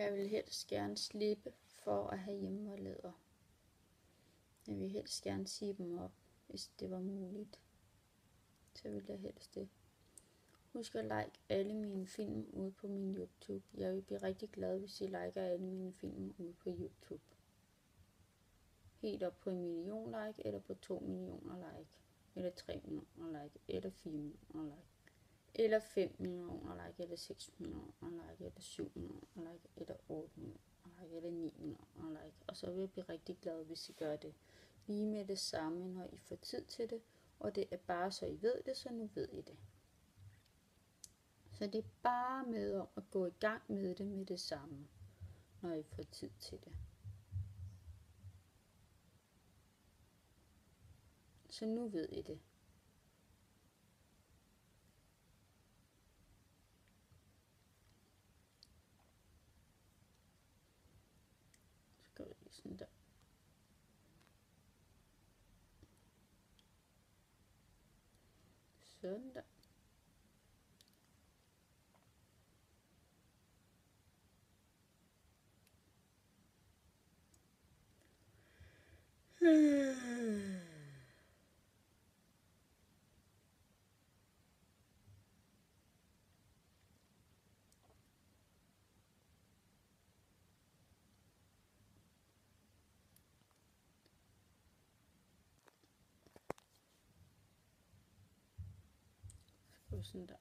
Jeg vil helst gerne slippe for at have hjemmeleder. Jeg vil helst gerne sige dem op, hvis det var muligt. Så vil jeg helst det. Husk at like alle mine film ude på min YouTube. Jeg vil blive rigtig glad, hvis I liker alle mine film ude på YouTube. Helt op på en million like, eller på 2 millioner like, eller 3 millioner like, eller 4 millioner like, eller 5 millioner like, eller 6 millioner like, eller 7 millioner like, eller 8 millioner like, eller 9 millioner like. Og så vil jeg blive rigtig glad, hvis I gør det lige med det samme, når I får tid til det. Og det er bare så I ved det, så nu ved I det. Så det er bare med om at gå i gang med det med det samme, når I får tid til det. Så nu ved I det. Så gør vi lige sådan der. Sådan der. Så 是的。